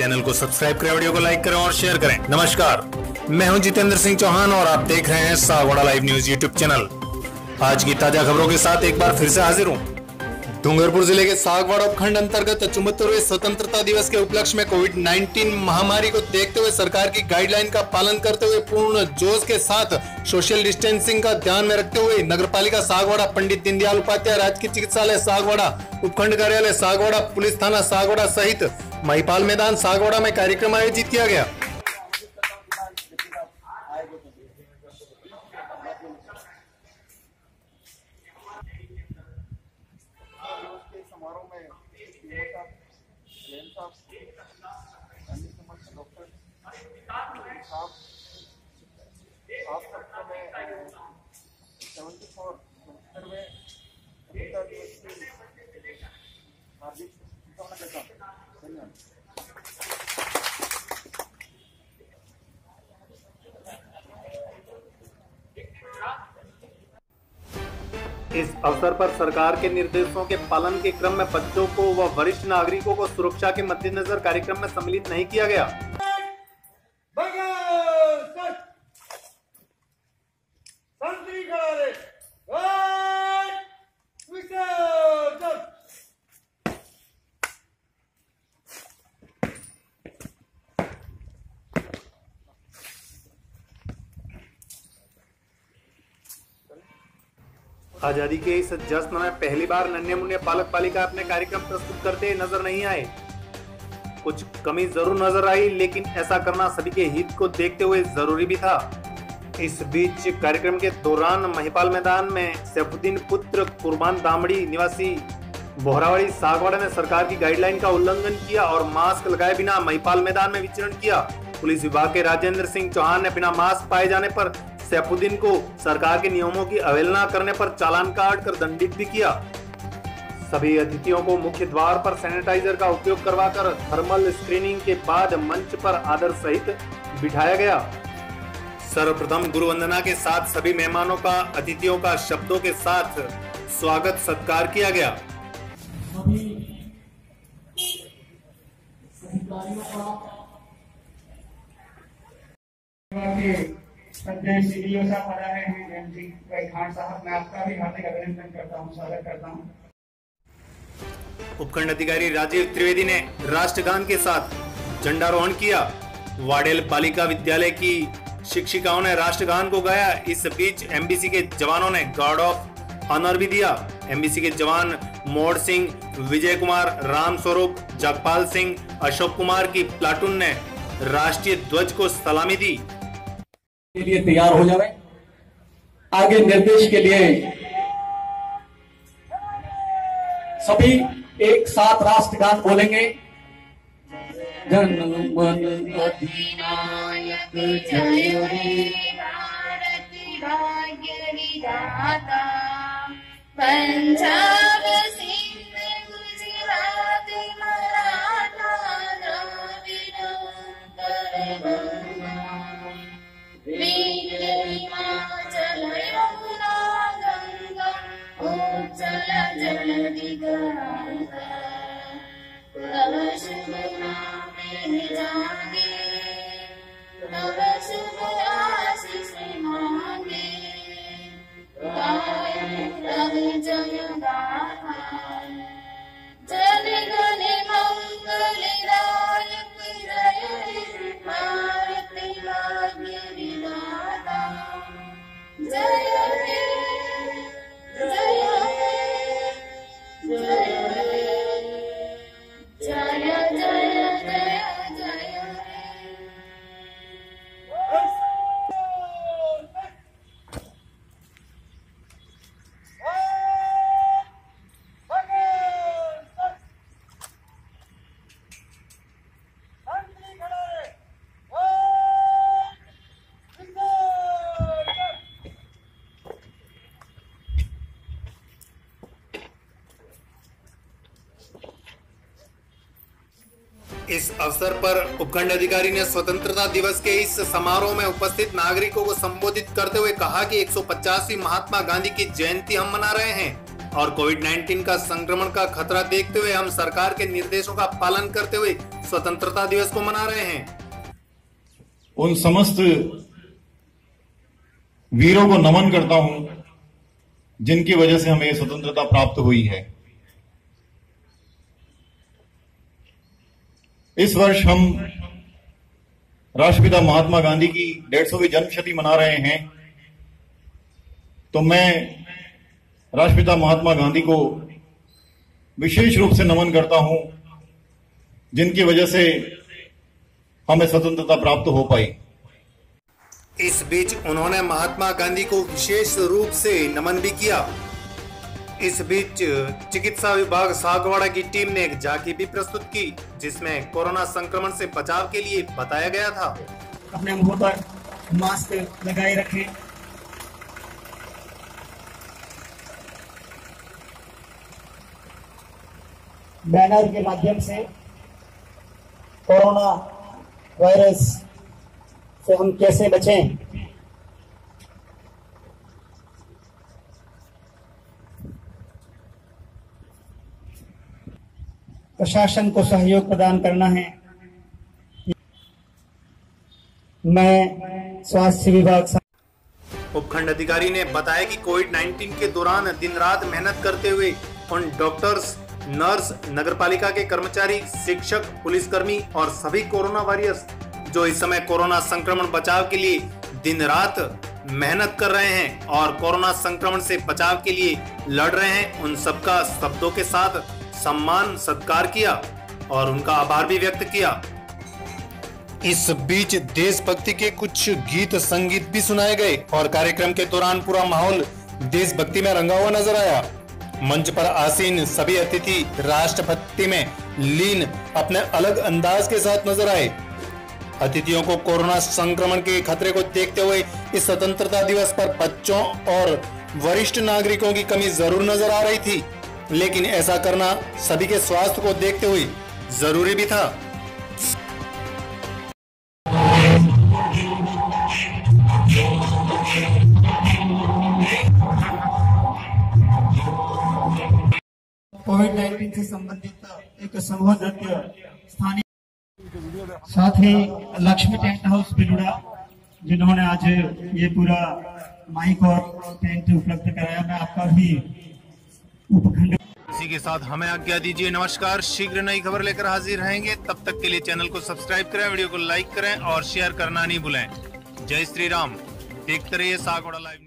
Channel को subscribe करें, video को लाइक करें और शेयर करें। नमस्कार, मैं हूँ जितेंद्र सिंह चौहान और आप देख रहे हैं Sagwara live news YouTube channel. आज की ताज़ा खबरों के साथ एक बार फिर से हाजिर हूँ। डूंगरपुर ज़िले के सागवाड़ा उपखंड अंतर्गत चौहत्तरवें स्वतंत्रता दिवस के उपलक्ष्य में कोविड 19 महामारी को देखते हुए सरकार की गाइडलाइन का पालन करते हुए पूर्ण जोश के साथ सोशल डिस्टेंसिंग का ध्यान में रखते हुए नगरपालिका सागवाड़ा, पंडित दीनदयाल उपाध्याय राजकीय चिकित्सालय सागवाड़ा, उपखंड कार्यालय सागवाड़ा, पुलिस थाना सागवाड़ा सहित महिपाल मैदान सागवाड़ा में कार्यक्रम आयोजित किया गया। के समारोह में डीओ साहब जैन साहब गांधी समाज के डॉक्टर साहब आप सबको मैं सेवेंटी फोर चौहत्तरवें स्वतंत्रता दिवस की हार्दिक शुभकामना देता हूँ धन्यवाद इस अवसर पर सरकार के निर्देशों के पालन के क्रम में बच्चों को व वरिष्ठ नागरिकों को सुरक्षा के मद्देनजर कार्यक्रम में सम्मिलित नहीं किया गया। आज़ादी के इस जश्न में पहली बार नन्हे मुन्ने पालक पालिका अपने कार्यक्रम प्रस्तुत करते नज़र नहीं आए। कुछ कमी ज़रूर नज़र आई, लेकिन ऐसा करना सभी के हित को देखते हुए ज़रूरी भी था। इस बीच कार्यक्रम के दौरान महिपाल मैदान में सैफुद्दीन पुत्र कुर्बान दामड़ी निवासी बोहरावाड़ी सागवाड़ा ने सरकार की गाइडलाइन का उल्लंघन किया और मास्क लगाए बिना महिपाल मैदान में विचरण किया। पुलिस विभाग के राजेंद्र सिंह चौहान ने बिना मास्क पाए जाने पर सैफुद्दीन को सरकार के नियमों की अवहेलना करने पर चालान काट कर दंडित भी किया। सभी अतिथियों को मुख्य द्वार पर सैनिटाइजर का उपयोग करवाकर थर्मल स्क्रीनिंग के बाद मंच पर आदर सहित बिठाया गया। सर्वप्रथम गुरु वंदना के साथ सभी मेहमानों का, अतिथियों का शब्दों के साथ स्वागत सत्कार किया गया। सभी सीडीओ साहब रहे हैं, एम जी खान साहब, मैं आपका भी हार्दिक अभिनंदन करता हूँ, स्वागत करता हूँ। उपखंड अधिकारी राजीव त्रिवेदी ने राष्ट्रगान के साथ झंडारोहण किया। वाडेल बालिका विद्यालय की शिक्षिकाओं ने राष्ट्रगान को गाया। इस बीच एमबीसी के जवानों ने गार्ड ऑफ़ ऑनर भी दिया। एमबीसी के जवान मोड़ सिंह, विजय कुमार, राम स्वरूप, जगपाल सिंह, अशोक कुमार की प्लाटून ने राष्ट्रीय ध्वज को सलामी दी। के लिए तैयार हो जाए आगे निर्देश के लिए सभी एक साथ राष्ट्रगान बोलेंगे। जन मन अधिनायक जय पंजाब नामे जागे तव इस अवसर पर उपखंड अधिकारी ने स्वतंत्रता दिवस के इस समारोह में उपस्थित नागरिकों को संबोधित करते हुए कहा कि 150वीं महात्मा गांधी की जयंती हम मना रहे हैं और कोविड 19 का संक्रमण का खतरा देखते हुए हम सरकार के निर्देशों का पालन करते हुए स्वतंत्रता दिवस को मना रहे हैं। उन समस्त वीरों को नमन करता हूँ, जिनकी वजह से हमें स्वतंत्रता प्राप्त हुई है। इस वर्ष हम राष्ट्रपिता महात्मा गांधी की डेढ़ सौवीं जन्मशती मना रहे हैं। तो मैं राष्ट्रपिता महात्मा गांधी को विशेष रूप से नमन करता हूँ, जिनकी वजह से हमें स्वतंत्रता प्राप्त हो पाई। इस बीच उन्होंने महात्मा गांधी को विशेष रूप से नमन भी किया। इस बीच चिकित्सा विभाग सागवाड़ा की टीम ने एक झांकी भी प्रस्तुत की, जिसमें कोरोना संक्रमण से बचाव के लिए बताया गया था। अपने मुँह पर मास्क लगाए रखें। बैनर के माध्यम से कोरोना वायरस से हम कैसे बचें? प्रशासन को सहयोग प्रदान करना है। मैं स्वास्थ्य विभाग उपखंड अधिकारी ने बताया कि कोविड 19 के दौरान दिन रात मेहनत करते हुए उन डॉक्टर्स, नर्स, नगरपालिका के कर्मचारी, शिक्षक, पुलिसकर्मी और सभी कोरोना वॉरियर्स, जो इस समय कोरोना संक्रमण बचाव के लिए दिन रात मेहनत कर रहे हैं और कोरोना संक्रमण से बचाव के लिए लड़ रहे हैं, उन सबका शब्दों के साथ सम्मान, सत्कार किया और उनका आभार भी व्यक्त किया। इस बीच देशभक्ति के कुछ गीत संगीत भी सुनाए गए और कार्यक्रम के दौरान पूरा माहौल देशभक्ति में रंगा हुआ नज़र आया। मंच पर आसीन सभी अतिथि राष्ट्रभक्ति में लीन अपने अलग अंदाज के साथ नज़र आए। अतिथियों को कोरोना संक्रमण के खतरे को देखते हुए इस स्वतंत्रता दिवस पर बच्चों और वरिष्ठ नागरिकों की कमी ज़रूर नज़र आ रही थी। लेकिन ऐसा करना सभी के स्वास्थ्य को देखते हुए ज़रूरी भी था। कोविड 19 से संबंधित एक समूह स्थानीय साथ ही लक्ष्मी टेंट हाउस बिलुड़ा जिन्होंने आज ये पूरा माइक और टेंट उपलब्ध कराया। मैं आपका भी उपखंड इसी के साथ हमें आज्ञा दीजिए। नमस्कार, शीघ्र नई खबर लेकर हाजिर रहेंगे। तब तक के लिए चैनल को सब्सक्राइब करें, वीडियो को लाइक करें और शेयर करना नहीं भूलें। जय श्री राम। देखते रहिए सागोड़ा लाइव।